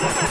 Hey!